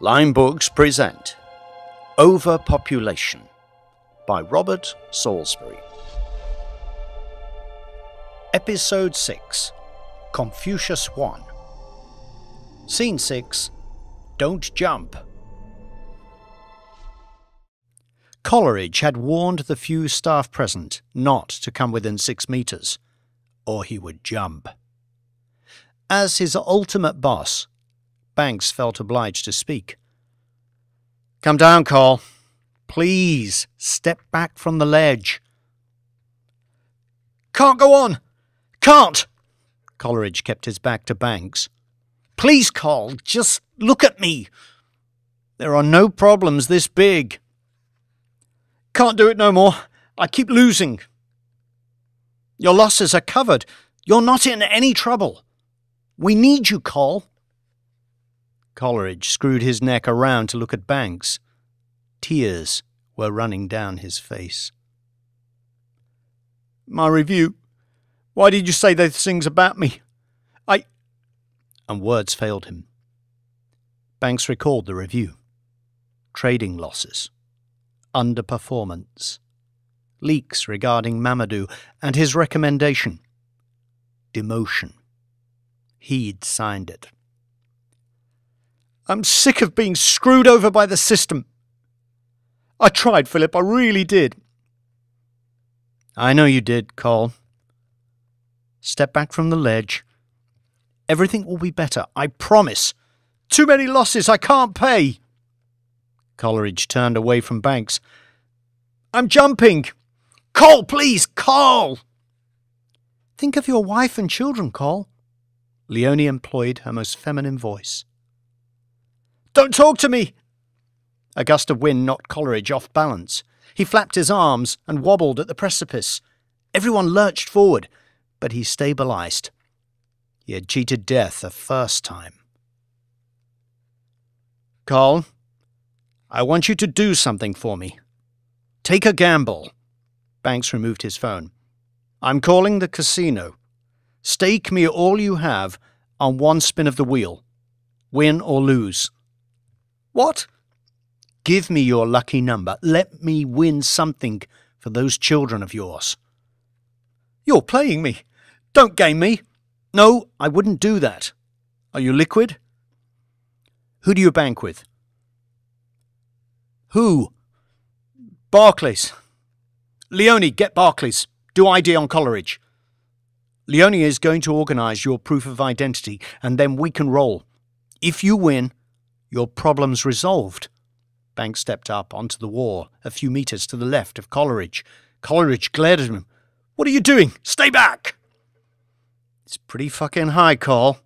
Lime Books present Overpopulation by Robert Salisbury. Episode 6 Confucius 1 Scene 6 Don't Jump. Coleridge had warned the few staff present not to come within six metres, or he would jump. As his ultimate boss, Banks felt obliged to speak. Come down, Cole. Please, step back from the ledge. Can't go on. Can't. Coleridge kept his back to Banks. Please, Cole, just look at me. There are no problems this big. Can't do it no more. I keep losing. Your losses are covered. You're not in any trouble. We need you, Cole. Coleridge screwed his neck around to look at Banks. Tears were running down his face. My review. Why did you say those things about me? I. And words failed him. Banks recalled the review trading losses, underperformance, leaks regarding Mamadou, and his recommendation demotion. He'd signed it. I'm sick of being screwed over by the system. I tried, Philip, I really did. I know you did, Cole. Step back from the ledge. Everything will be better, I promise. Too many losses, I can't pay. Coleridge turned away from Banks. I'm jumping. Cole, please, Cole! Think of your wife and children, Cole. Leonie employed her most feminine voice. Don't talk to me! A gust of wind knocked Coleridge off balance. He flapped his arms and wobbled at the precipice. Everyone lurched forward, but he stabilized. He had cheated death a first time. Carl, I want you to do something for me. Take a gamble. Banks removed his phone. I'm calling the casino. Stake me all you have on one spin of the wheel. Win or lose. What? Give me your lucky number. Let me win something for those children of yours. You're playing me. Don't game me. No, I wouldn't do that. Are you liquid? Who do you bank with? Who? Barclays. Leonie, get Barclays. Do ID on Coleridge. Leonie is going to organise your proof of identity, and then we can roll. If you win, your problem's resolved. Banks stepped up onto the wall, a few metres to the left of Coleridge. Coleridge glared at him. What are you doing? Stay back! It's pretty fucking high, Cole.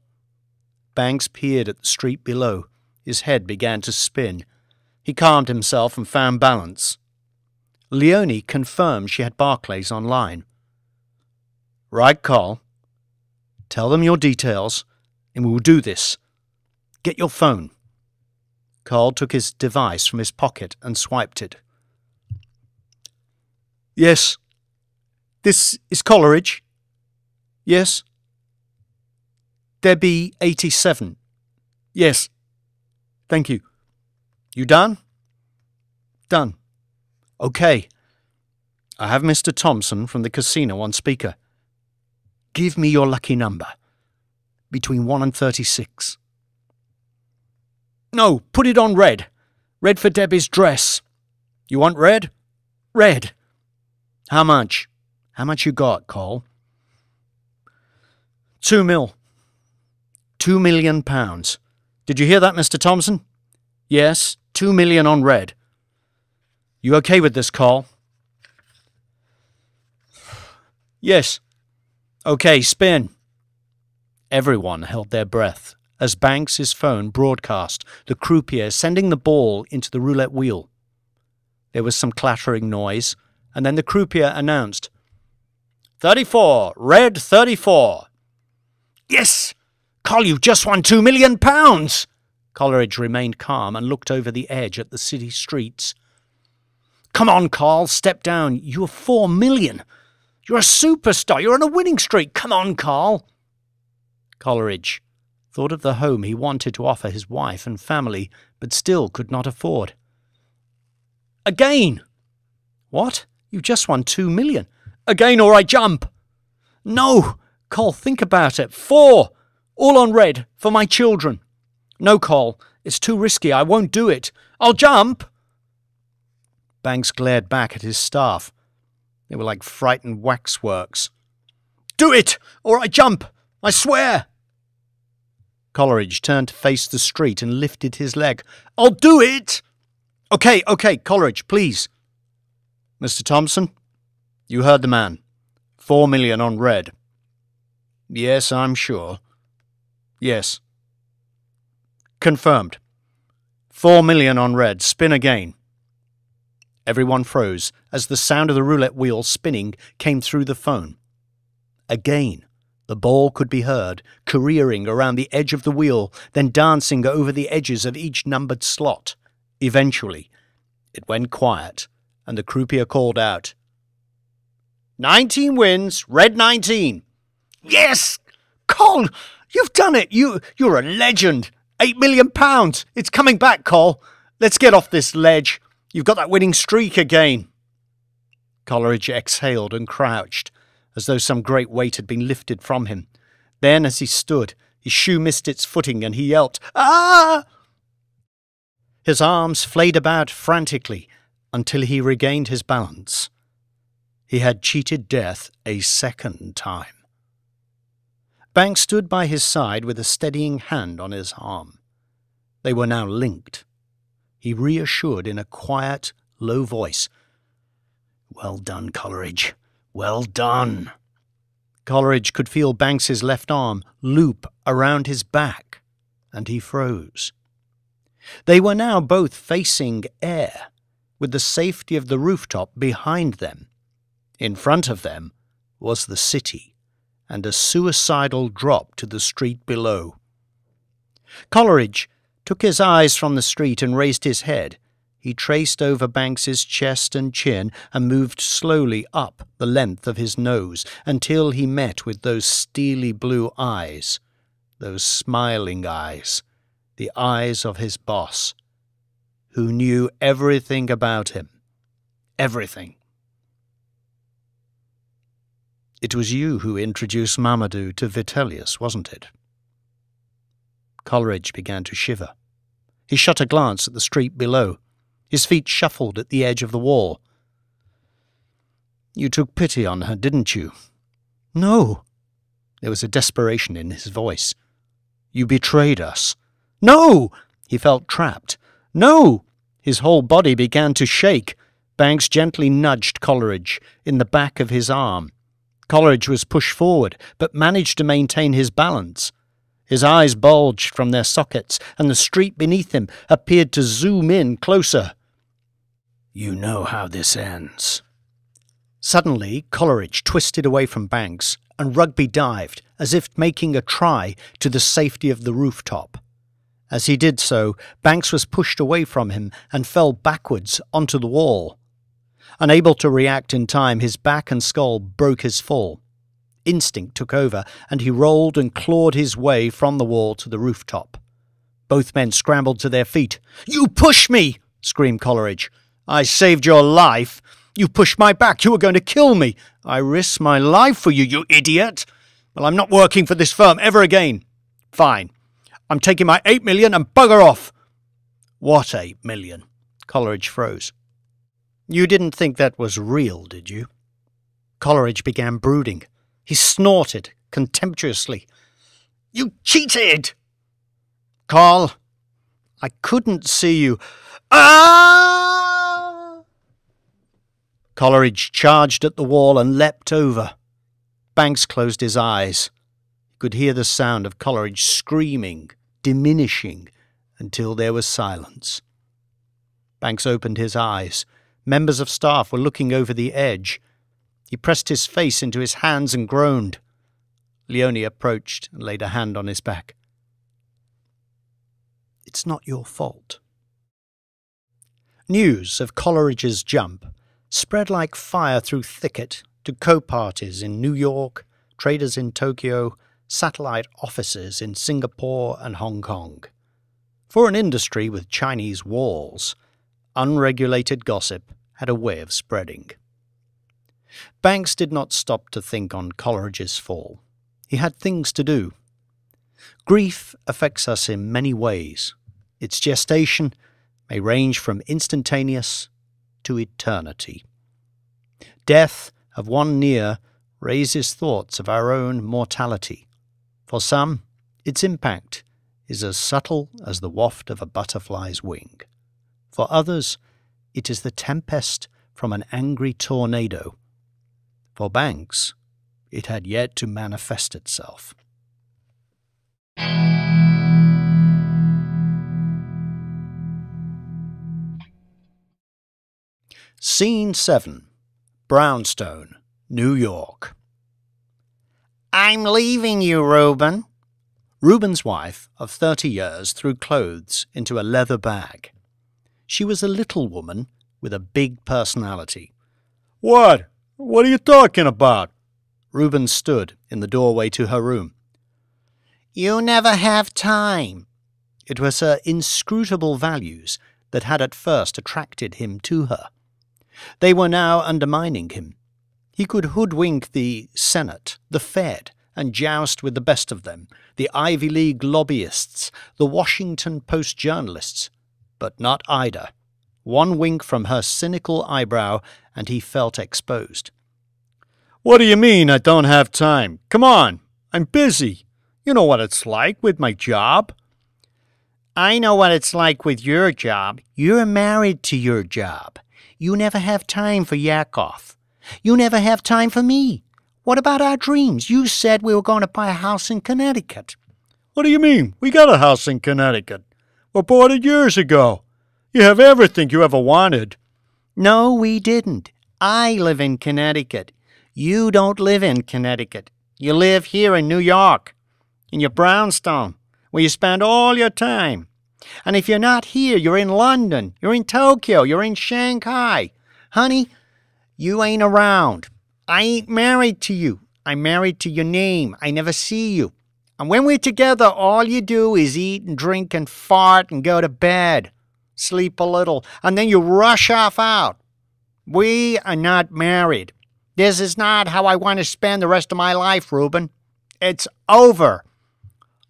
Banks peered at the street below. His head began to spin. He calmed himself and found balance. Leonie confirmed she had Barclays online. Right, Cole. Tell them your details, and we will do this. Get your phone. Carl took his device from his pocket and swiped it. Yes. This is Coleridge. Yes. Debbie 87. Yes. Thank you. You done? Done. Okay. I have Mr. Thompson from the casino on speaker. Give me your lucky number. Between 1 and 36. No, put it on red. Red for Debbie's dress. You want red? Red. How much? How much you got, Cole? Two mil. Two million pounds. Did you hear that, Mr. Thompson? Yes, two million on red. You okay with this, Cole? Yes. Okay, spin. Everyone held their breath as Banks's phone broadcast the croupier sending the ball into the roulette wheel. There was some clattering noise, and then the croupier announced, 34, red 34. Yes! Cole, you've just won two million pounds! Coleridge remained calm and looked over the edge at the city streets. Come on, Carl, step down. You're four million. You're a superstar. You're on a winning streak. Come on, Carl. Coleridge thought of the home he wanted to offer his wife and family, but still could not afford. Again! What? You just won two million. Again, or I jump! No! Cole, think about it. Four! All on red, for my children. No, Cole, it's too risky. I won't do it. I'll jump! Banks glared back at his staff. They were like frightened waxworks. Do it, or I jump! I swear! Coleridge turned to face the street and lifted his leg. I'll do it! Okay, okay, Coleridge, please. Mr. Thompson, you heard the man. Four million on red. Yes, I'm sure. Yes. Confirmed. Four million on red. Spin again. Everyone froze as the sound of the roulette wheel spinning came through the phone. Again, the ball could be heard, careering around the edge of the wheel, then dancing over the edges of each numbered slot. Eventually, it went quiet, and the croupier called out, Nineteen wins, red nineteen. Yes! Cole, you've done it! You, you're a legend! Eight million pounds! It's coming back, Cole! Let's get off this ledge. You've got that winning streak again. Coleridge exhaled and crouched, as though some great weight had been lifted from him. Then, as he stood, his shoe missed its footing and he yelped, Ah! His arms flayed about frantically until he regained his balance. He had cheated death a second time. Banks stood by his side with a steadying hand on his arm. They were now linked. He reassured in a quiet, low voice, Well done, Coleridge. Well done. Coleridge could feel Banks's left arm loop around his back, and he froze. They were now both facing air, with the safety of the rooftop behind them. In front of them was the city, and a suicidal drop to the street below. Coleridge took his eyes from the street and raised his head, he traced over Banks's chest and chin and moved slowly up the length of his nose until he met with those steely blue eyes, those smiling eyes, the eyes of his boss, who knew everything about him. Everything. It was you who introduced Mamadou to Vitellius, wasn't it? Coleridge began to shiver. He shot a glance at the street below. His feet shuffled at the edge of the wall. You took pity on her, didn't you? No. There was a desperation in his voice. You betrayed us. No! He felt trapped. No! His whole body began to shake. Banks gently nudged Coleridge in the back of his arm. Coleridge was pushed forward, but managed to maintain his balance. His eyes bulged from their sockets, and the street beneath him appeared to zoom in closer. You know how this ends. Suddenly, Coleridge twisted away from Banks, and Rugby dived, as if making a try, to the safety of the rooftop. As he did so, Banks was pushed away from him and fell backwards onto the wall. Unable to react in time, his back and skull broke his fall. Instinct took over, and he rolled and clawed his way from the wall to the rooftop. Both men scrambled to their feet. You push me! screamed Coleridge. I saved your life. You pushed my back. You were going to kill me. I risked my life for you, you idiot. Well, I'm not working for this firm ever again. Fine. I'm taking my eight million and bugger off. What eight million? Coleridge froze. You didn't think that was real, did you? Coleridge began brooding. He snorted contemptuously. You cheated! Carl, I couldn't see you. Ah! Coleridge charged at the wall and leapt over. Banks closed his eyes. He could hear the sound of Coleridge screaming, diminishing, until there was silence. Banks opened his eyes. Members of staff were looking over the edge. He pressed his face into his hands and groaned. Leonie approached and laid a hand on his back. It's not your fault. News of Coleridge's jump spread like fire through thicket to co parties in New York, traders in Tokyo, satellite offices in Singapore and Hong Kong. For an industry with Chinese walls, unregulated gossip had a way of spreading. Banks did not stop to think on Coleridge's fall. He had things to do. Grief affects us in many ways. Its gestation may range from instantaneous to eternity. Death of one near raises thoughts of our own mortality. For some, its impact is as subtle as the waft of a butterfly's wing. For others, it is the tempest from an angry tornado. For Banks, it had yet to manifest itself. Scene 7 Brownstone, New York. I'm leaving you, Reuben. Reuben's wife of thirty years threw clothes into a leather bag. She was a little woman with a big personality. What? What are you talking about? Reuben stood in the doorway to her room. You never have time. It was her inscrutable values that had at first attracted him to her. They were now undermining him. He could hoodwink the Senate, the Fed, and joust with the best of them, the Ivy League lobbyists, the Washington Post journalists, but not Ida. One wink from her cynical eyebrow, and he felt exposed. What do you mean I don't have time? Come on, I'm busy. You know what it's like with my job. I know what it's like with your job. You're married to your job. You never have time for Yakov. You never have time for me. What about our dreams? You said we were going to buy a house in Connecticut. What do you mean? We got a house in Connecticut. We bought it years ago. You have everything you ever wanted. No, we didn't. I live in Connecticut. You don't live in Connecticut. You live here in New York, in your brownstone, where you spend all your time. And if you're not here, you're in London, you're in Tokyo, you're in Shanghai. Honey, you ain't around. I ain't married to you. I'm married to your name. I never see you. And when we're together, all you do is eat and drink and fart and go to bed, sleep a little, and then you rush off out. We are not married. This is not how I want to spend the rest of my life, Reuben. It's over.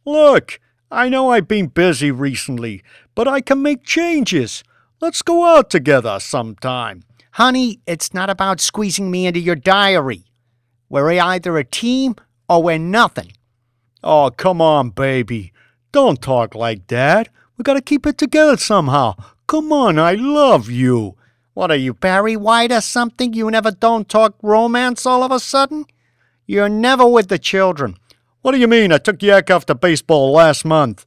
Look, I know I've been busy recently, but I can make changes. Let's go out together sometime. Honey, it's not about squeezing me into your diary. We're either a team or we're nothing. Oh, come on, baby. Don't talk like that. We gotta keep it together somehow. Come on, I love you. What are you, Barry White or something? You never don't talk romance all of a sudden? You're never with the children. What do you mean? I took Yakov to baseball last month.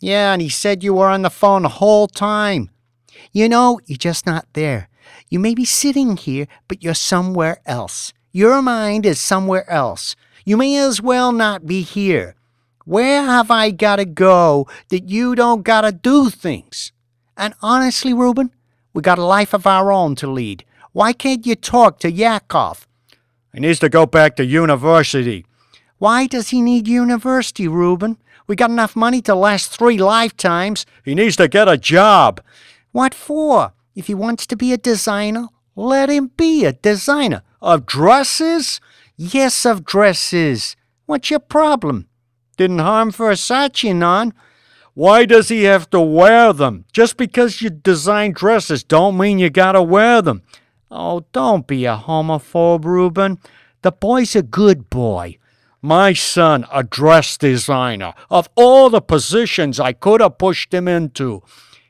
Yeah, and he said you were on the phone the whole time. You know, you're just not there. You may be sitting here, but you're somewhere else. Your mind is somewhere else. You may as well not be here. Where have I got to go that you don't got to do things? And honestly, Reuben, we got a life of our own to lead. Why can't you talk to Yakov? He needs to go back to university. Why does he need university, Reuben? We got enough money to last three lifetimes. He needs to get a job. What for? If he wants to be a designer, let him be a designer. Of dresses? Yes, of dresses. What's your problem? Didn't harm Versace none. Why does he have to wear them? Just because you design dresses don't mean you gotta wear them. Oh, don't be a homophobe, Reuben. The boy's a good boy. My son, a dress designer. Of all the positions I could have pushed him into.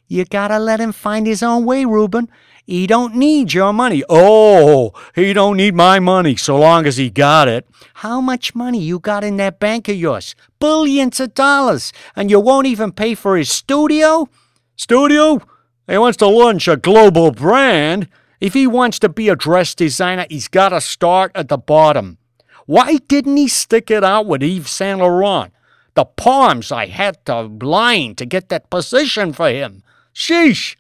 You gotta let him find his own way, Reuben. He don't need your money. Oh, he don't need my money so long as he got it. How much money you got in that bank of yours? Billions of dollars. And you won't even pay for his studio? Studio? He wants to launch a global brand. If he wants to be a dress designer, he's got to start at the bottom. Why didn't he stick it out with Yves Saint Laurent? The palms I had to blind to get that position for him. Sheesh!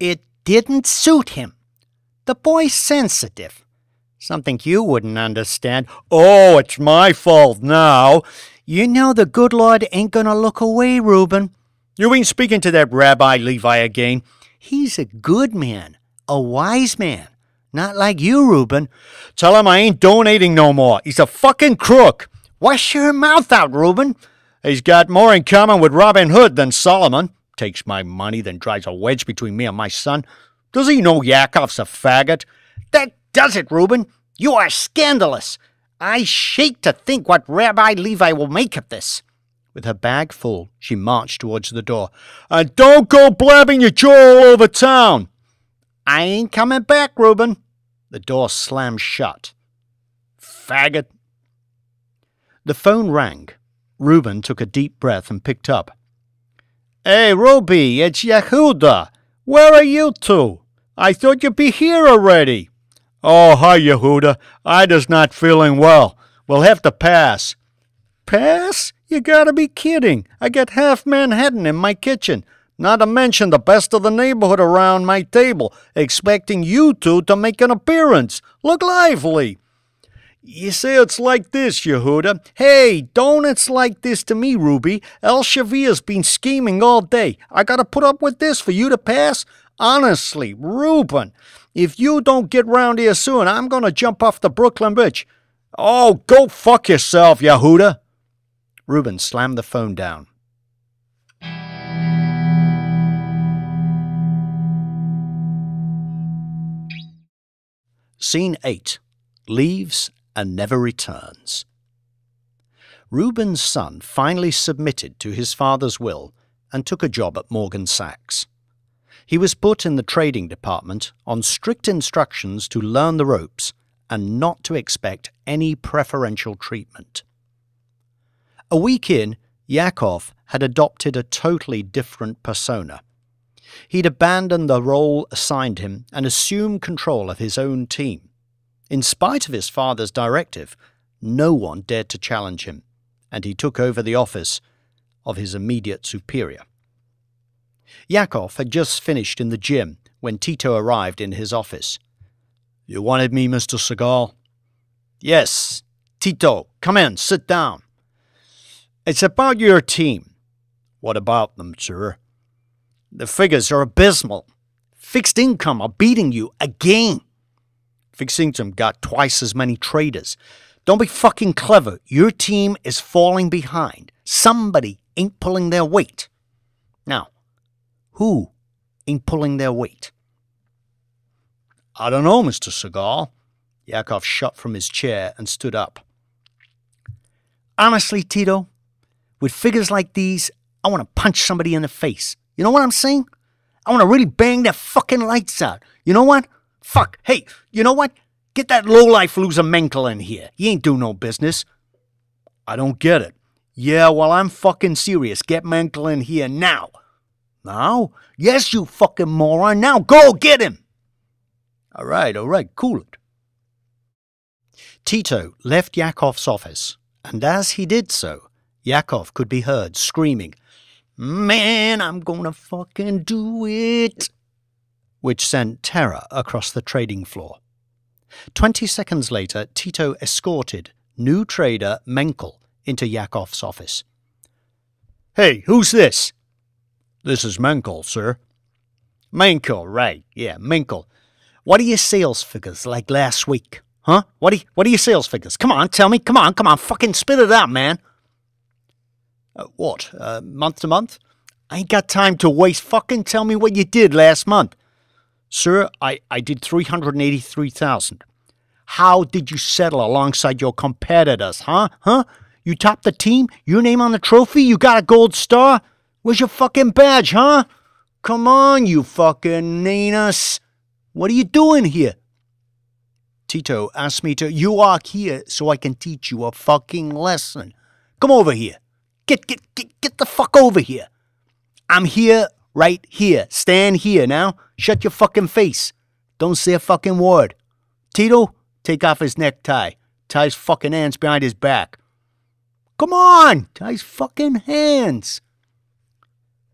It didn't suit him. The boy's sensitive. Something you wouldn't understand. Oh, it's my fault now. You know the good Lord ain't gonna look away, Reuben. You ain't speaking to that Rabbi Levi again. He's a good man, a wise man. Not like you, Reuben. Tell him I ain't donating no more. He's a fucking crook. Wash your mouth out, Reuben. He's got more in common with Robin Hood than Solomon. Takes my money, then drives a wedge between me and my son. Does he know Yakov's a faggot? That does it, Reuben. You are scandalous. I shake to think what Rabbi Levi will make of this. With her bag full, she marched towards the door. And don't go blabbing your jaw all over town. I ain't coming back, Reuben. The door slammed shut. Faggot. The phone rang. Reuben took a deep breath and picked up. Hey, Ruby, it's Yehuda. Where are you two? I thought you'd be here already. Oh, hi, Yehuda. I just not feeling well. We'll have to pass. Pass? You gotta be kidding. I got half Manhattan in my kitchen, not to mention the best of the neighborhood around my table, expecting you two to make an appearance. Look lively. You see, it's like this, Yehuda. Hey, don't it's like this to me, Ruby. Elisheva's been scheming all day. I gotta put up with this for you to pass? Honestly, Reuben, if you don't get round here soon, I'm to jump off the Brooklyn Bridge. Oh, go fuck yourself, Yehuda. Reuben slammed the phone down. Scene 8 Leaves and Never Returns. Reuben's son finally submitted to his father's will and took a job at Morgan Sachs. He was put in the trading department on strict instructions to learn the ropes and not to expect any preferential treatment. A week in, Yakov had adopted a totally different persona. He'd abandoned the role assigned him and assumed control of his own team. In spite of his father's directive, no one dared to challenge him, and he took over the office of his immediate superior. Yakov had just finished in the gym when Tito arrived in his office. You wanted me, Mr. Segal? Yes. Tito, come in, sit down. It's about your team. What about them, sir? The figures are abysmal. Fixed income are beating you again. Fixed income got twice as many traders. Don't be fucking clever. Your team is falling behind. Somebody ain't pulling their weight. Now, who in pulling their weight? I don't know, Mr. Segal. Yakov shot from his chair and stood up. Honestly, Tito, with figures like these, I want to punch somebody in the face. You know what I'm saying? I want to really bang their fucking lights out. You know what? Fuck. Hey, you know what? Get that lowlife loser Menkel in here. He ain't do no business. I don't get it. Yeah, well, I'm fucking serious. Get Menkel in here now. Now? Yes, you fucking moron. Now go get him. All right, all right, cool it. Tito left Yakov's office, and as he did so, Yakov could be heard screaming, Man, I'm gonna fucking do it! Which sent terror across the trading floor. Twenty seconds later, Tito escorted new trader Menkel into Yakov's office. Hey, who's this? This is Menkel, sir. Menkel, right. Yeah, Menkel. What are your sales figures like last week? Huh? What are, what are your sales figures? Come on, tell me. Come on, come on. Fucking spit it out, man. Uh, what? Uh, month to month? I ain't got time to waste. Fucking tell me what you did last month. Sir, I, I did 383,000. How did you settle alongside your competitors, huh? Huh? You topped the team? Your name on the trophy? You got a gold star? Where's your fucking badge, huh? Come on, you fucking nanus. What are you doing here? Tito asked me to. You are here so I can teach you a fucking lesson. Come over here. Get, get, get, get the fuck over here. I'm here, right here. Stand here now. Shut your fucking face. Don't say a fucking word. Tito, take off his necktie. Tie his fucking hands behind his back. Come on, tie his fucking hands.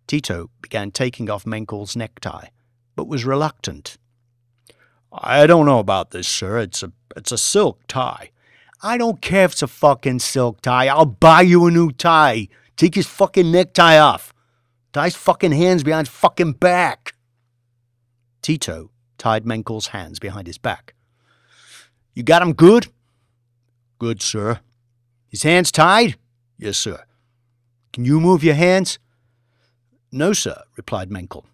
Tito began taking off Menkel's necktie, but was reluctant. I don't know about this, sir. It's a it's a silk tie. I don't care if it's a fucking silk tie. I'll buy you a new tie. Take his fucking necktie off. Tie his fucking hands behind his fucking back. Tito tied Menkel's hands behind his back. You got him good? Good, sir. His hands tied? Yes, sir. Can you move your hands? No, sir, replied Menkel.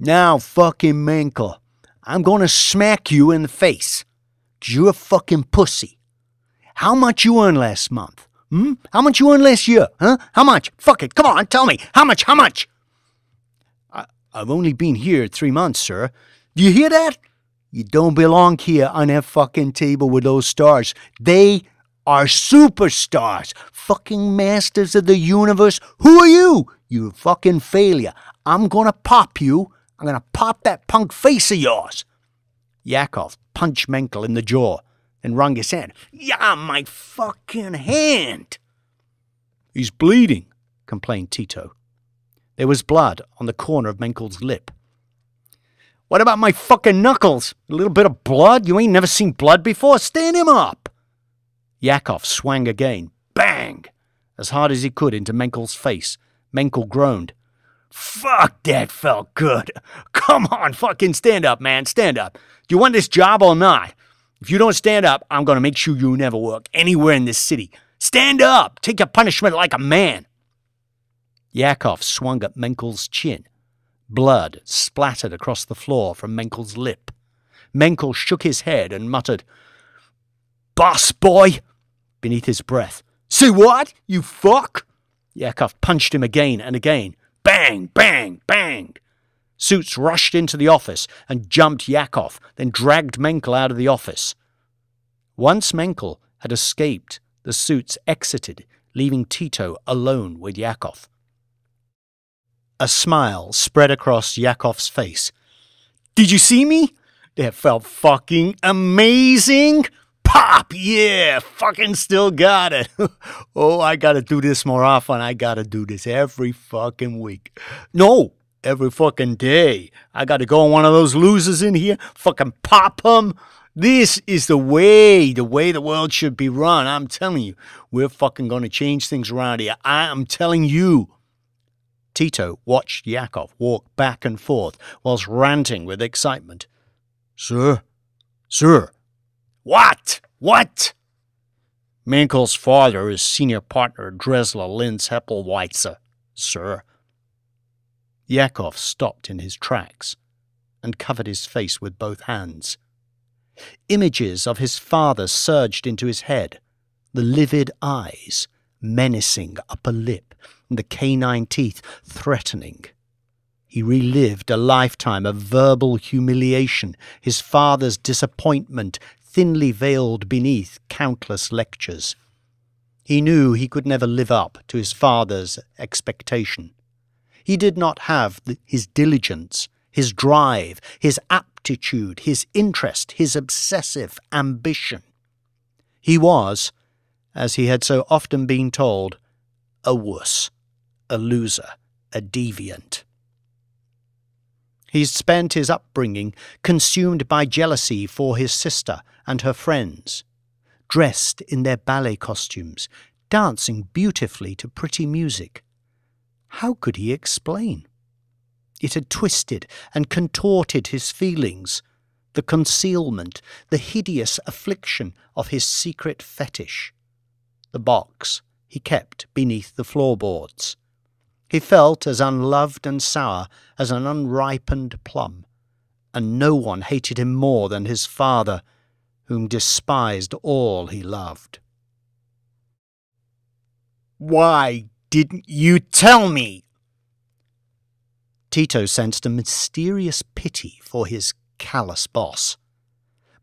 Now, fucking Menkel, I'm going to smack you in the face. Cause you're a fucking pussy. How much you earn last month? Hmm? How much you earn last year? Huh? How much? Fuck it. Come on, tell me. How much? How much? I, I've only been here three months, sir. Do you hear that? You don't belong here on that fucking table with those stars. They are superstars. Fucking masters of the universe. Who are you? You fucking failure. I'm gonna pop you. I'm gonna pop that punk face of yours. Yakov punched Menkel in the jaw and wrung his hand. Yeah, my fucking hand. He's bleeding, complained Tito. There was blood on the corner of Menkel's lip. What about my fucking knuckles? A little bit of blood? You ain't never seen blood before? Stand him up! Yakov swung again. Bang! As hard as he could into Menkel's face. Menkel groaned. Fuck, that felt good. Come on, fucking stand up, man. Stand up. Do you want this job or not? If you don't stand up, I'm going to make sure you never work anywhere in this city. Stand up. Take your punishment like a man. Yakov swung at Menkel's chin. Blood splattered across the floor from Menkel's lip. Menkel shook his head and muttered, Boss boy! beneath his breath. Say what? You fuck? Yakov punched him again and again. Bang, bang, bang. Suits rushed into the office and jumped Yakov, then dragged Menkel out of the office. Once Menkel had escaped, the suits exited, leaving Tito alone with Yakov. A smile spread across Yakov's face. Did you see me? That felt fucking amazing! Pop! Yeah! Fucking still got it! oh, I gotta do this more often. I gotta do this every fucking week. No! Every fucking day. I gotta go on one of those losers in here, fucking pop them. This is the way, the way the world should be run. I'm telling you, we're fucking gonna change things around here. I am telling you. Tito watched Yakov walk back and forth whilst ranting with excitement. Sir? Sir? What? What? Menkel's father is senior partner Dressler Linz Heppelweitzer, sir. Yakov stopped in his tracks and covered his face with both hands. Images of his father surged into his head, the livid eyes, menacing upper lip, and the canine teeth threatening. He relived a lifetime of verbal humiliation, his father's disappointment thinly veiled beneath countless lectures. He knew he could never live up to his father's expectation. He did not have the, his diligence, his drive, his aptitude, his interest, his obsessive ambition. He was, as he had so often been told, a wuss a loser, a deviant. He spent his upbringing consumed by jealousy for his sister and her friends, dressed in their ballet costumes, dancing beautifully to pretty music. How could he explain? It had twisted and contorted his feelings, the concealment, the hideous affliction of his secret fetish. The box he kept beneath the floorboards he felt as unloved and sour as an unripened plum, and no one hated him more than his father, whom despised all he loved. Why didn't you tell me? Tito sensed a mysterious pity for his callous boss,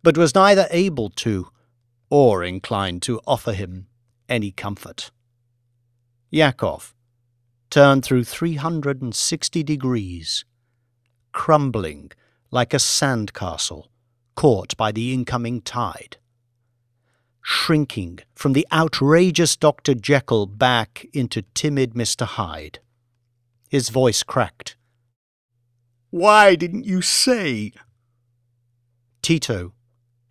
but was neither able to or inclined to offer him any comfort. Yakov, turned through 360 degrees, crumbling like a sandcastle caught by the incoming tide, shrinking from the outrageous Dr. Jekyll back into timid Mr. Hyde. His voice cracked. Why didn't you say? Tito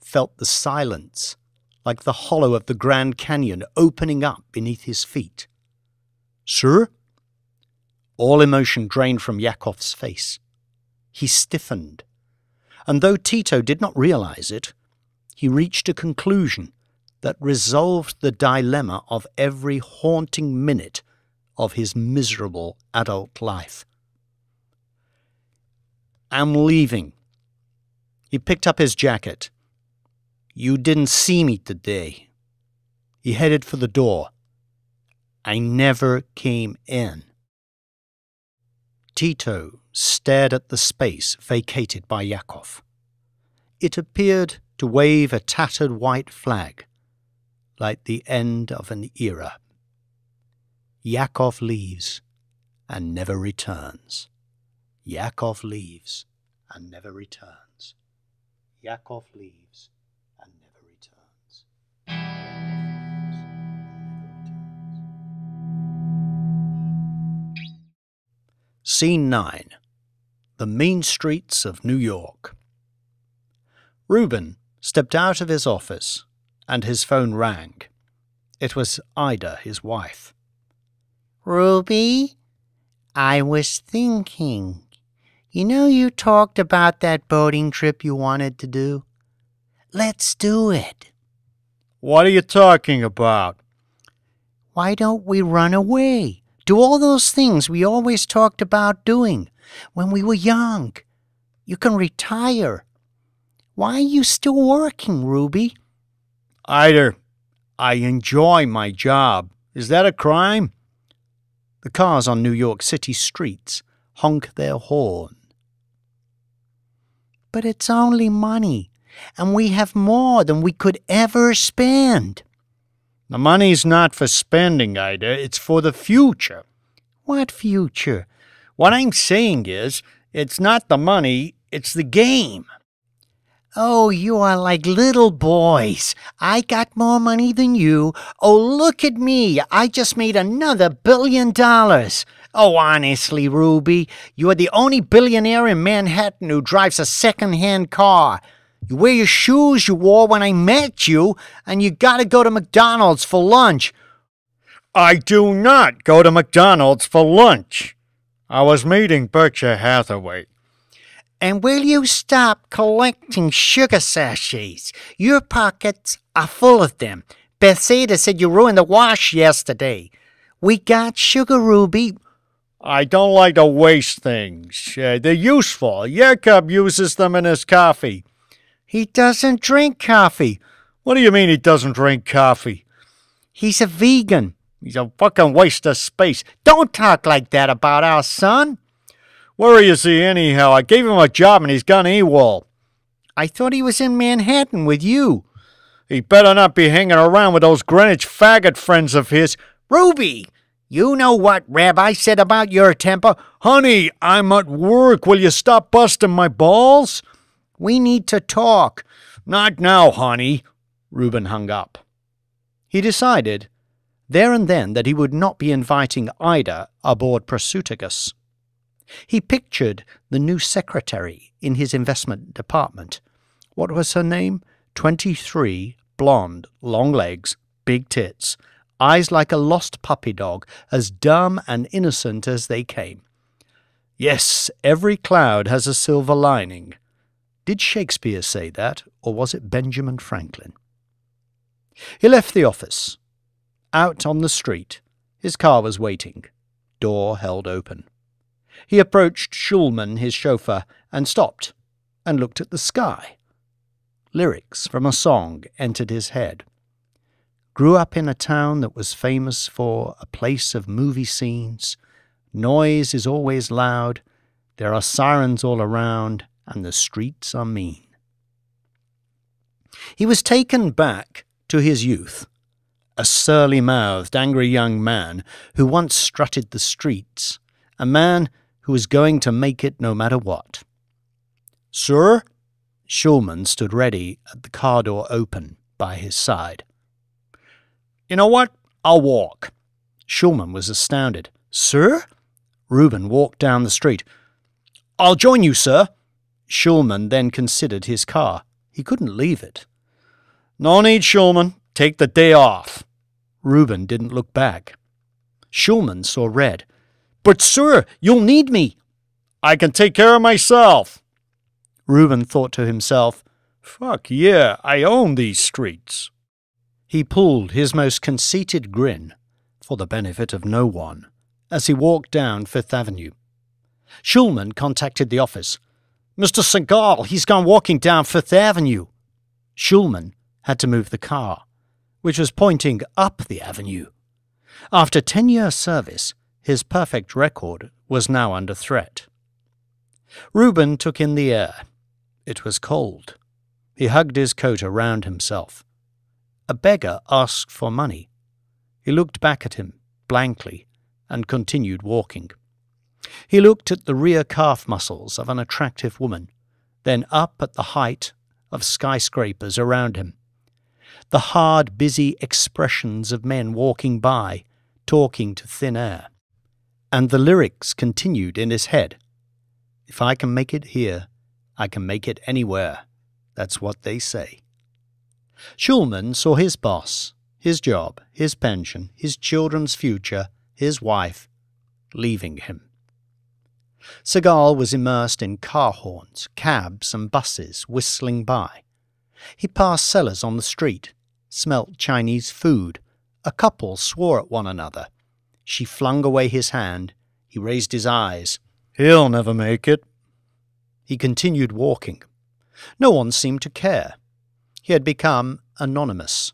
felt the silence, like the hollow of the Grand Canyon opening up beneath his feet. Sir? All emotion drained from Yakov's face. He stiffened, and though Tito did not realize it, he reached a conclusion that resolved the dilemma of every haunting minute of his miserable adult life. I'm leaving. He picked up his jacket. You didn't see me today. He headed for the door. I never came in. Tito stared at the space vacated by Yakov. It appeared to wave a tattered white flag, like the end of an era. Yakov leaves and never returns. Yakov leaves and never returns. Yakov leaves and never returns. Scene 9 The Mean Streets of New York. Reuben stepped out of his office and his phone rang. It was Ida, his wife. Ruby, I was thinking. You know, you talked about that boating trip you wanted to do. Let's do it. What are you talking about? Why don't we run away? Do all those things we always talked about doing when we were young. You can retire. Why are you still working, Ruby? Ida, I enjoy my job. Is that a crime? The cars on New York City streets honk their horn. But it's only money, and we have more than we could ever spend. The money's not for spending, Ida. It's for the future. What future? What I'm saying is, it's not the money, it's the game. Oh, you are like little boys. I got more money than you. Oh, look at me. I just made another billion dollars. Oh, honestly, Ruby, you are the only billionaire in Manhattan who drives a second-hand car. You wear your shoes you wore when I met you, and you gotta go to McDonald's for lunch. I do not go to McDonald's for lunch. I was meeting Berkshire Hathaway. And will you stop collecting sugar sachets? Your pockets are full of them. Bethsaida said you ruined the wash yesterday. We got sugar, Ruby. I don't like to waste things. Uh, they're useful. Jacob uses them in his coffee. He doesn't drink coffee. What do you mean he doesn't drink coffee? He's a vegan. He's a fucking waste of space. Don't talk like that about our son. Where is he anyhow? I gave him a job and he's gone AWOL. I thought he was in Manhattan with you. He better not be hanging around with those Greenwich faggot friends of his. Ruby, you know what Rabbi said about your temper? Honey, I'm at work. Will you stop busting my balls? We need to talk. Not now, honey. Reuben hung up. He decided there and then that he would not be inviting Ida aboard Prasutagus. He pictured the new secretary in his investment department. What was her name? Twenty-three, blonde, long legs, big tits, eyes like a lost puppy dog, as dumb and innocent as they came. Yes, every cloud has a silver lining. Did Shakespeare say that, or was it Benjamin Franklin? He left the office. Out on the street, his car was waiting, door held open. He approached Schulman, his chauffeur, and stopped and looked at the sky. Lyrics from a song entered his head. Grew up in a town that was famous for a place of movie scenes. Noise is always loud. There are sirens all around, and the streets are mean. He was taken back to his youth, a surly mouthed, angry young man who once strutted the streets, a man who was going to make it no matter what. Sir? Schulman stood ready at the car door open by his side. You know what? I'll walk. Schulman was astounded. Sir? Reuben walked down the street. I'll join you, sir. Schulman then considered his car. He couldn't leave it. No need, Schulman. Take the day off. Reuben didn't look back. Schulman saw red. But, sir, you'll need me. I can take care of myself. Reuben thought to himself, Fuck yeah, I own these streets. He pulled his most conceited grin, for the benefit of no one, as he walked down Fifth Avenue. Schulman contacted the office. Mr. Segal, he's gone walking down Fifth Avenue. Schulman had to move the car, which was pointing up the avenue. After ten years' service, his perfect record was now under threat. Reuben took in the air. It was cold. He hugged his coat around himself. A beggar asked for money. He looked back at him, blankly, and continued walking. He looked at the rear calf muscles of an attractive woman, then up at the height of skyscrapers around him. The hard, busy expressions of men walking by, talking to thin air. And the lyrics continued in his head. If I can make it here, I can make it anywhere. That's what they say. Schulman saw his boss, his job, his pension, his children's future, his wife, leaving him. Segal was immersed in car horns, cabs, and buses whistling by. He passed sellers on the street, smelt Chinese food. A couple swore at one another. She flung away his hand. He raised his eyes. He'll never make it. He continued walking. No one seemed to care. He had become anonymous.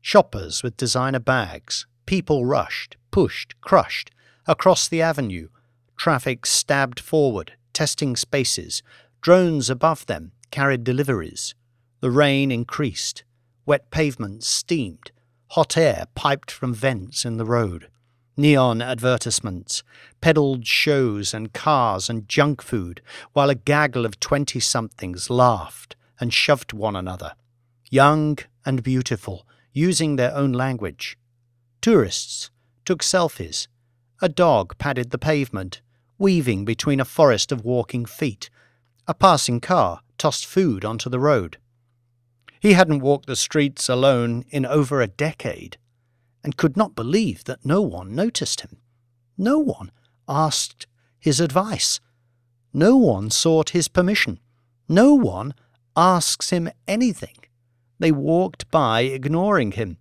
Shoppers with designer bags, people rushed, pushed, crushed across the avenue, traffic stabbed forward, testing spaces, drones above them carried deliveries. The rain increased, wet pavements steamed, hot air piped from vents in the road. Neon advertisements, peddled shows and cars and junk food, while a gaggle of twenty somethings laughed and shoved one another, young and beautiful, using their own language. Tourists took selfies. A dog padded the pavement, weaving between a forest of walking feet. A passing car tossed food onto the road. He hadn't walked the streets alone in over a decade and could not believe that no one noticed him. No one asked his advice. No one sought his permission. No one asks him anything. They walked by ignoring him.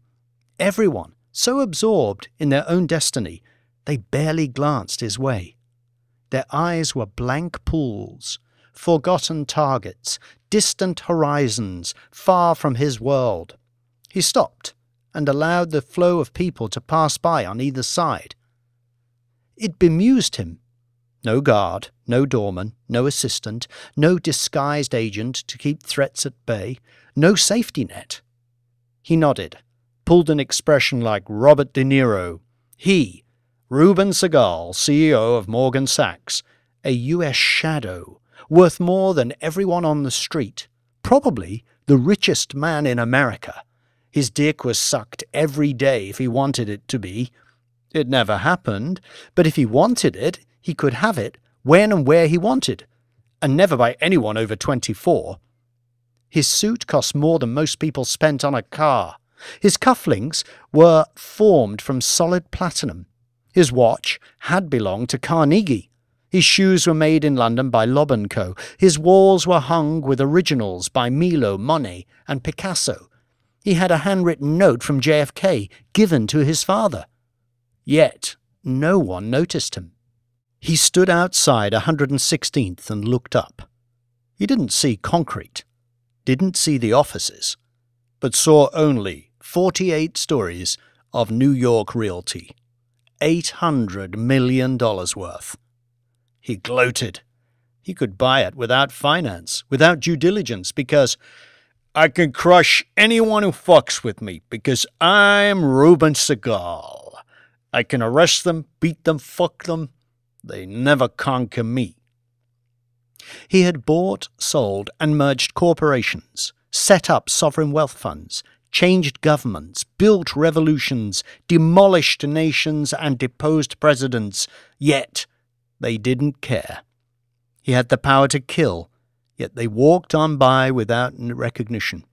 Everyone, so absorbed in their own destiny, they barely glanced his way. Their eyes were blank pools, forgotten targets, distant horizons, far from his world. He stopped and allowed the flow of people to pass by on either side. It bemused him. No guard, no doorman, no assistant, no disguised agent to keep threats at bay, no safety net. He nodded, pulled an expression like Robert De Niro. He, Reuben Segal, CEO of Morgan Sachs, a U.S. shadow, worth more than everyone on the street, probably the richest man in America, his dick was sucked every day if he wanted it to be. It never happened, but if he wanted it, he could have it when and where he wanted, and never by anyone over 24. His suit cost more than most people spent on a car. His cufflinks were formed from solid platinum. His watch had belonged to Carnegie. His shoes were made in London by Lobb & Co. His walls were hung with originals by Miró, Monet, and Picasso he had a handwritten note from JFK given to his father. Yet no one noticed him. He stood outside 116th and looked up. He didn't see concrete, didn't see the offices, but saw only 48 stories of New York realty. $800 million worth. He gloated. He could buy it without finance, without due diligence, because I can crush anyone who fucks with me because I'm Reuben Segal. I can arrest them, beat them, fuck them. They never conquer me. He had bought, sold, and merged corporations, set up sovereign wealth funds, changed governments, built revolutions, demolished nations, and deposed presidents, yet they didn't care. He had the power to kill, yet they walked on by without recognition.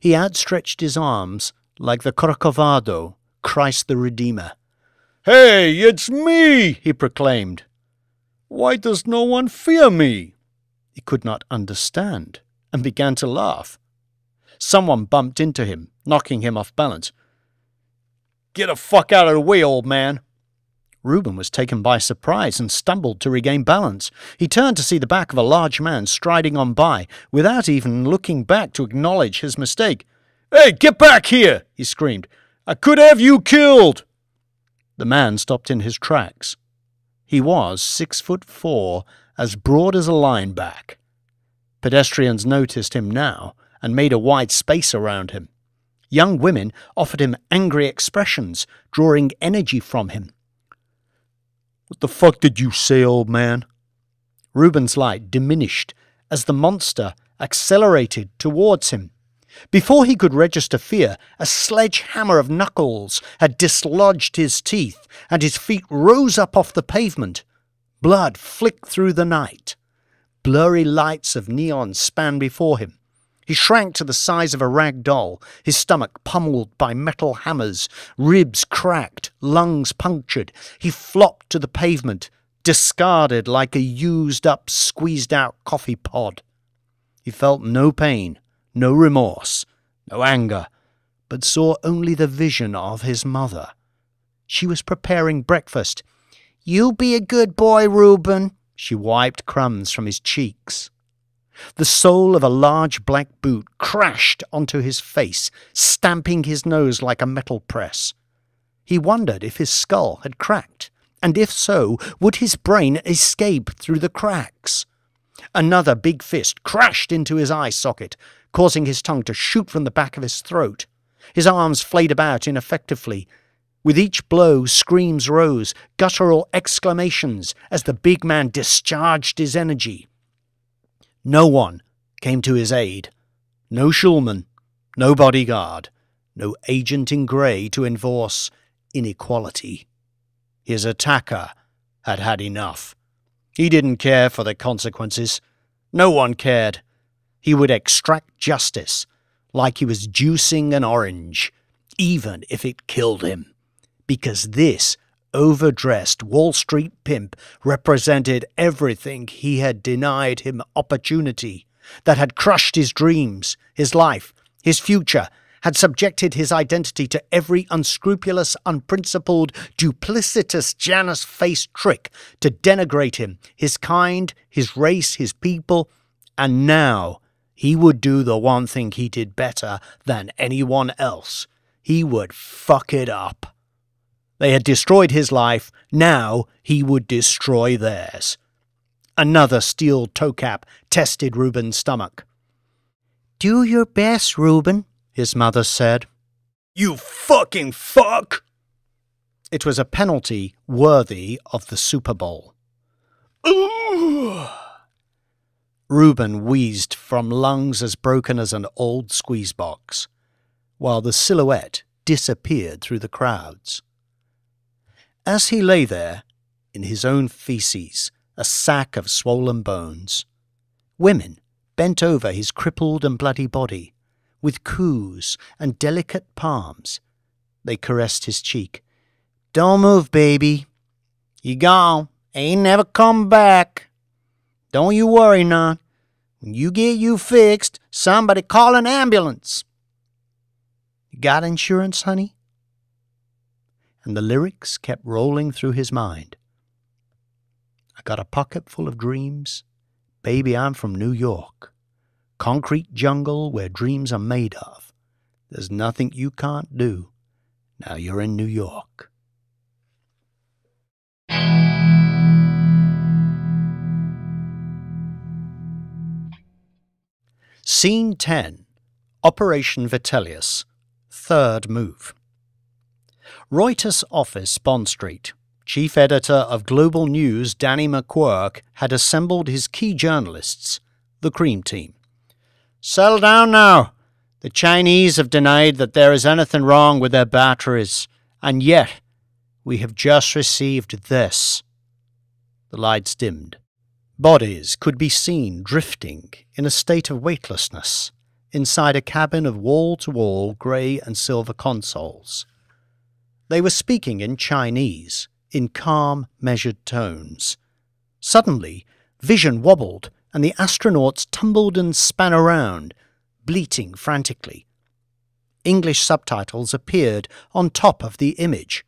He outstretched his arms like the Corcovado, Christ the Redeemer. Hey, it's me, he proclaimed. Why does no one fear me? He could not understand and began to laugh. Someone bumped into him, knocking him off balance. Get the fuck out of the way, old man. Reuben was taken by surprise and stumbled to regain balance. He turned to see the back of a large man striding on by, without even looking back to acknowledge his mistake. Hey, get back here! he screamed. I could have you killed! The man stopped in his tracks. He was six foot four, as broad as a lineback. Pedestrians noticed him now and made a wide space around him. Young women offered him angry expressions, drawing energy from him. What the fuck did you say, old man? Reuben's light diminished as the monster accelerated towards him. Before he could register fear, a sledgehammer of knuckles had dislodged his teeth, and his feet rose up off the pavement. Blood flicked through the night. Blurry lights of neon span before him. He shrank to the size of a rag doll, his stomach pummeled by metal hammers, ribs cracked, lungs punctured. He flopped to the pavement, discarded like a used up, squeezed out coffee pod. He felt no pain, no remorse, no anger, but saw only the vision of his mother. She was preparing breakfast. You be a good boy, Reuben. She wiped crumbs from his cheeks. The sole of a large black boot crashed onto his face, stamping his nose like a metal press. He wondered if his skull had cracked, and if so, would his brain escape through the cracks? Another big fist crashed into his eye socket, causing his tongue to shoot from the back of his throat. His arms flayed about ineffectively. With each blow, screams rose, guttural exclamations, as the big man discharged his energy. No one came to his aid. No Schulman, no bodyguard, no agent in grey to enforce inequality. His attacker had had enough. He didn't care for the consequences. No one cared. He would extract justice like he was juicing an orange, even if it killed him. Because this overdressed Wall Street pimp represented everything he had denied him opportunity, that had crushed his dreams, his life, his future, had subjected his identity to every unscrupulous, unprincipled, duplicitous Janus faced trick to denigrate him, his kind, his race, his people, and now he would do the one thing he did better than anyone else. He would fuck it up. They had destroyed his life, now he would destroy theirs. Another steel toe cap tested Reuben's stomach. Do your best, Reuben, his mother said. You fucking fuck! It was a penalty worthy of the Super Bowl. Ooh! Reuben wheezed from lungs as broken as an old squeeze box, while the silhouette disappeared through the crowds. As he lay there, in his own feces, a sack of swollen bones, women bent over his crippled and bloody body. With coos and delicate palms, they caressed his cheek. Don't move, baby. You gone. Ain't never come back. Don't you worry none. When you get you fixed, somebody call an ambulance. You got insurance, honey? And the lyrics kept rolling through his mind. I got a pocket full of dreams. Baby, I'm from New York. Concrete jungle where dreams are made of. There's nothing you can't do. Now you're in New York. Scene 10 Operation Vitellius Third Move. Reuters office, Bond Street. Chief editor of Global News Danny McQuirk had assembled his key journalists, the cream team. Settle down now. The Chinese have denied that there is anything wrong with their batteries, and yet we have just received this. The lights dimmed. Bodies could be seen drifting in a state of weightlessness inside a cabin of wall to wall grey and silver consoles. They were speaking in Chinese, in calm, measured tones. Suddenly, vision wobbled and the astronauts tumbled and span around, bleating frantically. English subtitles appeared on top of the image.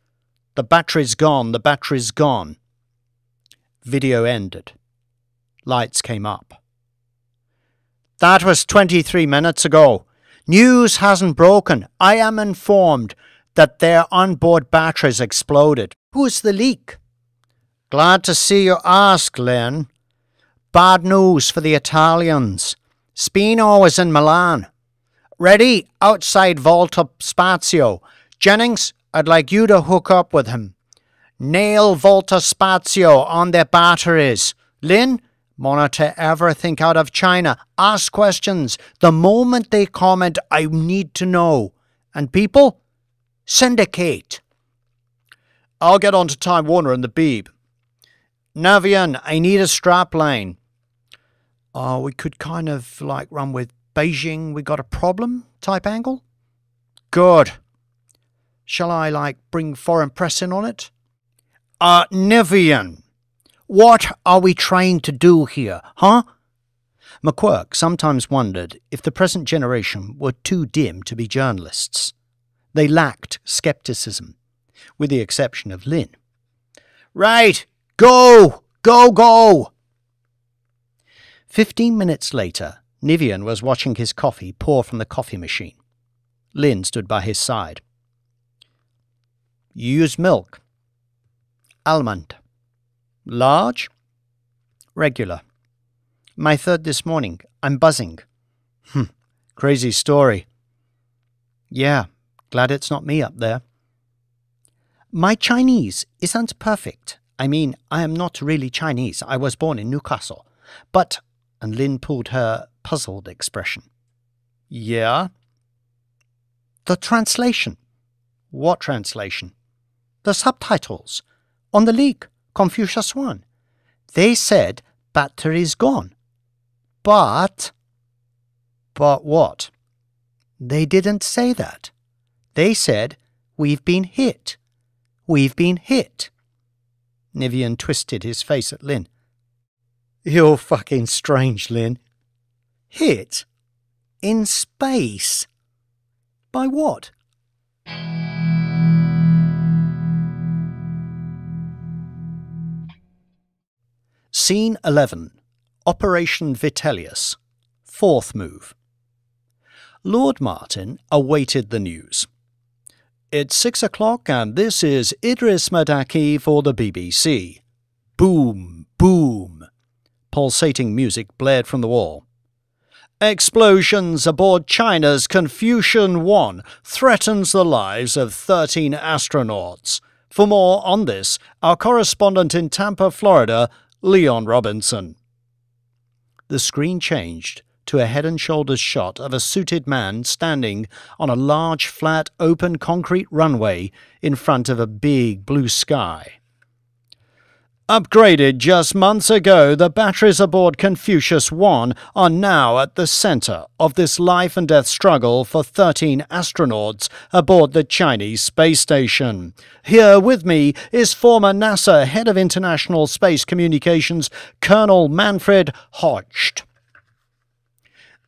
The battery's gone, the battery's gone. Video ended. Lights came up. That was 23 minutes ago. News hasn't broken. I am informed that their onboard batteries exploded. Who's the leak? Glad to see you ask, Lynn. Bad news for the Italians. Spino is in Milan. Ready outside Volta Spazio. Jennings, I'd like you to hook up with him. Nail Volta Spazio on their batteries. Lynn, monitor everything out of China. Ask questions. The moment they comment, I need to know. And people, syndicate. I'll get on to Time Warner and the Beeb. Nivian, I need a strap line. Oh, we could kind of like run with Beijing, we got a problem type angle? Good. Shall I like bring foreign press in on it? Uh, Nivian, what are we trying to do here, huh? McQuirk sometimes wondered if the present generation were too dim to be journalists. They lacked skepticism, with the exception of Lynn. Right, go, go, go! Fifteen minutes later, Nivian was watching his coffee pour from the coffee machine. Lynn stood by his side. You use milk. Almond. Large? Regular. My third this morning. I'm buzzing. Hm. Crazy story. Yeah, glad it's not me up there. My Chinese isn't perfect. I mean, I am not really Chinese. I was born in Newcastle. But, and Lynn pulled her puzzled expression. Yeah? The translation. What translation? The subtitles. On the leak, Confucius 1. They said battery's gone. But. But what? They didn't say that. They said, We've been hit. We've been hit. Nivian twisted his face at Lynn. You're fucking strange, Lynn. Hit? In space? By what? Scene 11 Operation Vitellius. Fourth move. Lord Martin awaited the news. It's six o'clock, and this is Idris Madaki for the BBC. Boom, boom. Pulsating music blared from the wall. Explosions aboard China's Confucius 1 threatens the lives of 13 astronauts. For more on this, our correspondent in Tampa, Florida, Leon Robinson. The screen changed to a head and shoulders shot of a suited man standing on a large, flat, open concrete runway in front of a big blue sky. Upgraded just months ago, the batteries aboard Confucius 1 are now at the center of this life and death struggle for 13 astronauts aboard the Chinese space station. Here with me is former NASA Head of International Space Communications, Colonel Manfred Hocht.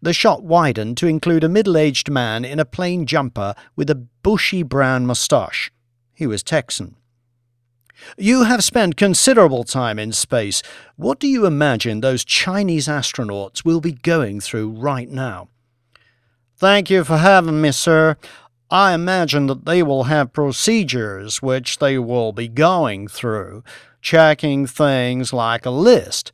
The shot widened to include a middle aged man in a plain jumper with a bushy brown moustache. He was Texan. You have spent considerable time in space. What do you imagine those Chinese astronauts will be going through right now? Thank you for having me, sir. I imagine that they will have procedures which they will be going through, checking things like a list.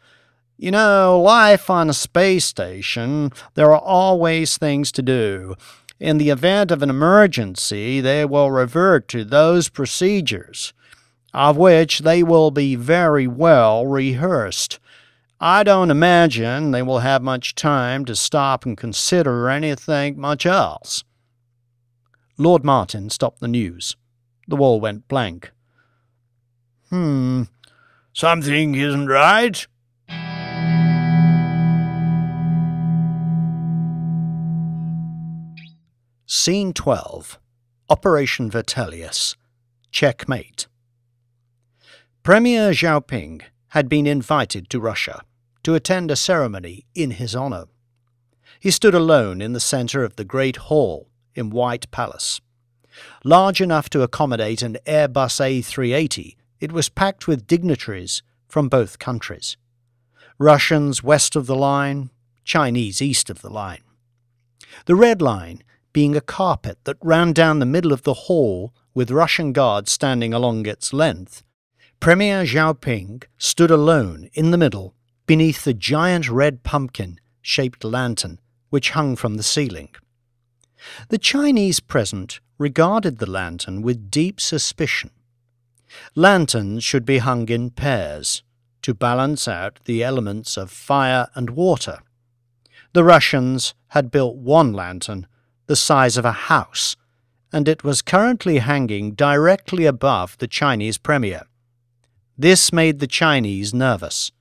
You know, life on a space station, there are always things to do. In the event of an emergency, they will revert to those procedures of which they will be very well rehearsed. I don't imagine they will have much time to stop and consider anything much else. Lord Martin stopped the news. The wall went blank. Hmm, something isn't right. Scene 12 Operation Vitellius Checkmate. Premier Xiaoping had been invited to Russia to attend a ceremony in his honor. He stood alone in the center of the great hall in White Palace. Large enough to accommodate an Airbus A380, it was packed with dignitaries from both countries. Russians west of the line, Chinese east of the line. The red line being a carpet that ran down the middle of the hall with Russian guards standing along its length, Premier Xiaoping stood alone in the middle beneath the giant red pumpkin shaped lantern which hung from the ceiling. The Chinese present regarded the lantern with deep suspicion. Lanterns should be hung in pairs to balance out the elements of fire and water. The Russians had built one lantern the size of a house, and it was currently hanging directly above the Chinese premier. This made the Chinese nervous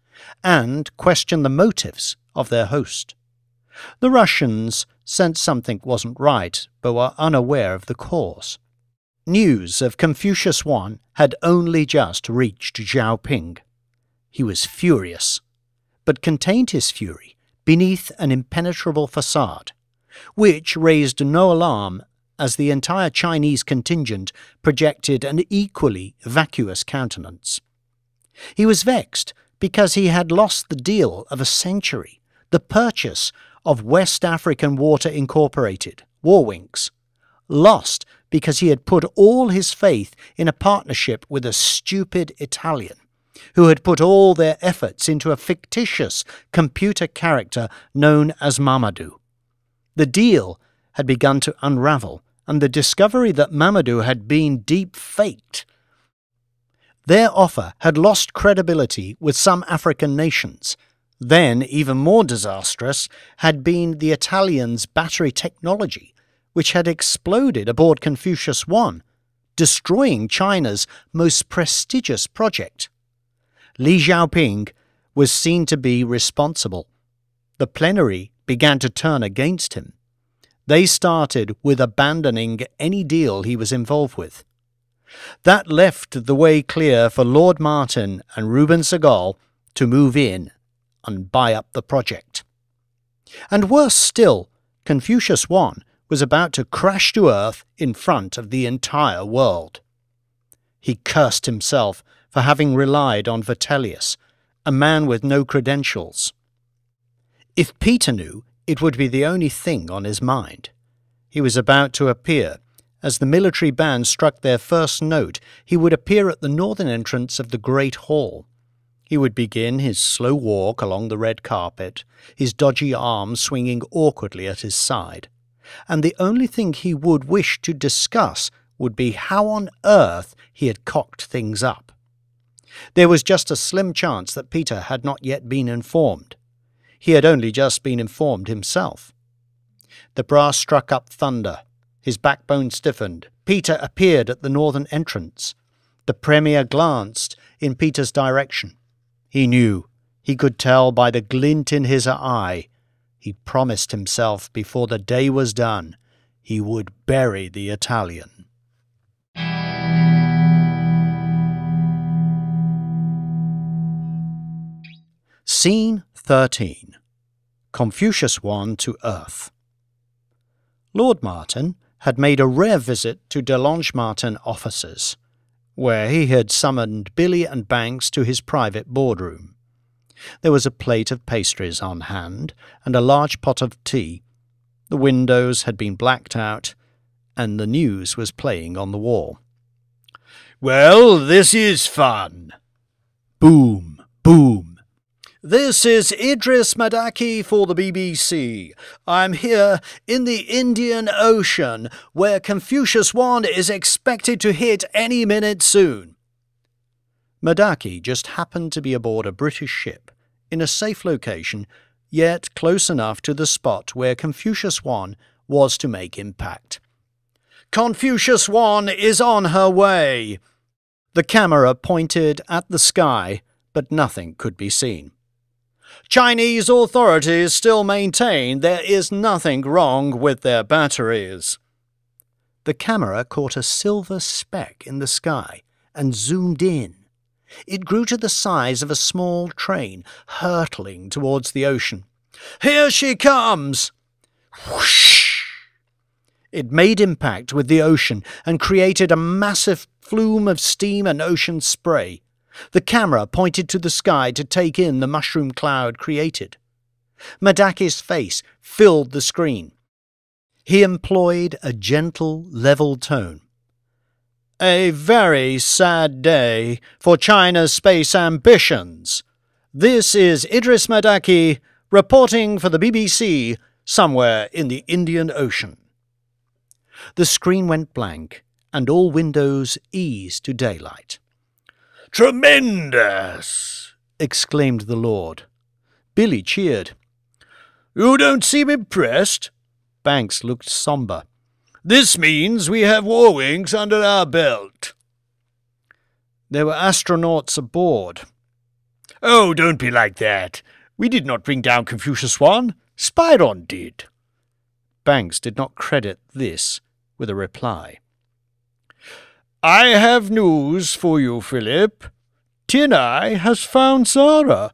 and question the motives of their host. The Russians sensed something wasn't right, but were unaware of the cause. News of Confucius I had only just reached Xiaoping. He was furious, but contained his fury beneath an impenetrable facade, which raised no alarm as the entire Chinese contingent projected an equally vacuous countenance. He was vexed because he had lost the deal of a century, the purchase of West African Water Incorporated, Warwinks, lost because he had put all his faith in a partnership with a stupid Italian who had put all their efforts into a fictitious computer character known as Mamadou. The deal had begun to unravel, and the discovery that Mamadou had been deep faked. Their offer had lost credibility with some African nations, then, even more disastrous, had been the Italians' battery technology, which had exploded aboard Confucius 1, destroying China's most prestigious project. Li Xiaoping was seen to be responsible. The plenary began to turn against him. They started with abandoning any deal he was involved with. That left the way clear for Lord Martin and Reuben Segal to move in and buy up the project. And worse still, Confucius I was about to crash to earth in front of the entire world. He cursed himself for having relied on Vitellius, a man with no credentials. If Peter knew, it would be the only thing on his mind. He was about to appear. As the military band struck their first note, he would appear at the northern entrance of the great hall. He would begin his slow walk along the red carpet, his dodgy arm swinging awkwardly at his side, and the only thing he would wish to discuss would be how on earth he had cocked things up. There was just a slim chance that Peter had not yet been informed. He had only just been informed himself. The brass struck up thunder. His backbone stiffened. Peter appeared at the northern entrance. The Premier glanced in Peter's direction. He knew. He could tell by the glint in his eye. He promised himself before the day was done he would bury the Italian. Scene 13 Confucius I to Earth. Lord Martin had made a rare visit to DeLonge Martin offices where he had summoned Billy and Banks to his private boardroom. There was a plate of pastries on hand and a large pot of tea. The windows had been blacked out, and the news was playing on the wall. Well, this is fun. Boom, boom, this is Idris Madaki for the BBC. I'm here in the Indian Ocean, where Confucius 1 is expected to hit any minute soon. Madaki just happened to be aboard a British ship, in a safe location, yet close enough to the spot where Confucius 1 was to make impact. Confucius 1 is on her way. The camera pointed at the sky, but nothing could be seen. Chinese authorities still maintain there is nothing wrong with their batteries. The camera caught a silver speck in the sky and zoomed in. It grew to the size of a small train hurtling towards the ocean. Here she comes! Whoosh! It made impact with the ocean and created a massive flume of steam and ocean spray. The camera pointed to the sky to take in the mushroom cloud created. Madaki's face filled the screen. He employed a gentle, level tone. A very sad day for China's space ambitions. This is Idris Madaki reporting for the BBC somewhere in the Indian Ocean. The screen went blank and all windows eased to daylight. Tremendous! exclaimed the Lord. Billy cheered. You don't seem impressed. Banks looked sombre. This means we have war wings under our belt. There were astronauts aboard. Oh, don't be like that. We did not bring down Confucius One. Spyron did. Banks did not credit this with a reply. I have news for you, Philip. Tinai has found Zara.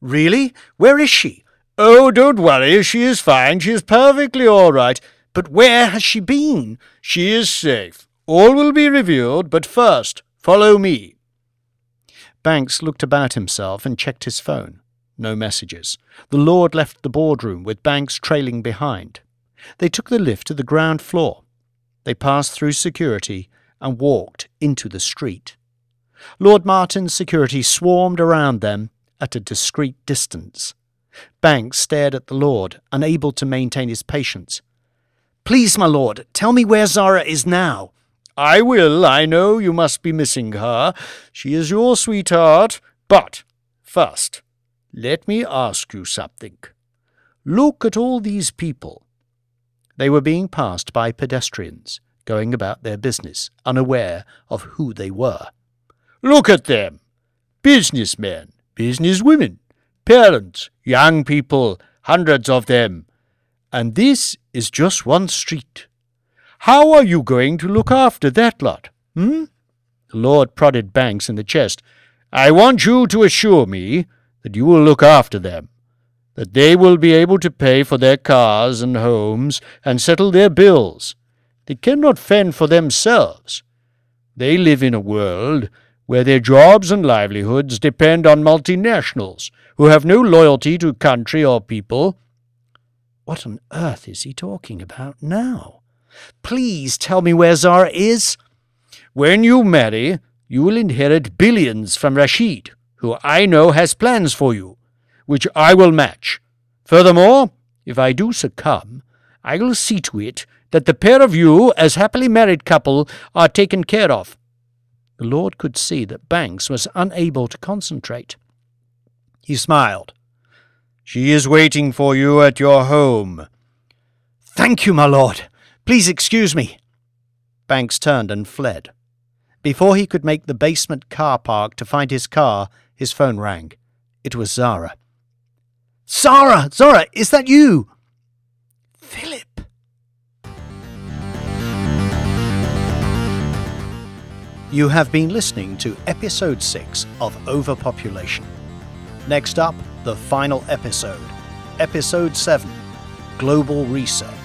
Really? Where is she? Oh, don't worry. She is fine. She is perfectly all right. But where has she been? She is safe. All will be revealed, but first, follow me. Banks looked about himself and checked his phone. No messages. The Lord left the boardroom with Banks trailing behind. They took the lift to the ground floor. They passed through security and walked into the street. Lord Martin's security swarmed around them at a discreet distance. Banks stared at the Lord, unable to maintain his patience. Please, my lord, tell me where Zara is now. I will. I know you must be missing her. She is your sweetheart. But first, let me ask you something. Look at all these people. They were being passed by pedestrians, going about their business, unaware of who they were. Look at them. Businessmen, businesswomen, parents, young people, hundreds of them. And this is just one street. How are you going to look after that lot, hmm? The Lord prodded Banks in the chest. I want you to assure me that you will look after them, that they will be able to pay for their cars and homes and settle their bills. They cannot fend for themselves. They live in a world where their jobs and livelihoods depend on multinationals who have no loyalty to country or people what on earth is he talking about now? Please tell me where Zara is. When you marry, you will inherit billions from Rashid, who I know has plans for you, which I will match. Furthermore, if I do succumb, I will see to it that the pair of you, as happily married couple, are taken care of. The Lord could see that Banks was unable to concentrate. He smiled. She is waiting for you at your home. Thank you, my lord. Please excuse me. Banks turned and fled. Before he could make the basement car park to find his car, his phone rang. It was Zara. Zara! Zara, is that you? You have been listening to episode 6 of Overpopulation. Next up, the final episode, Episode 7 Global Reset.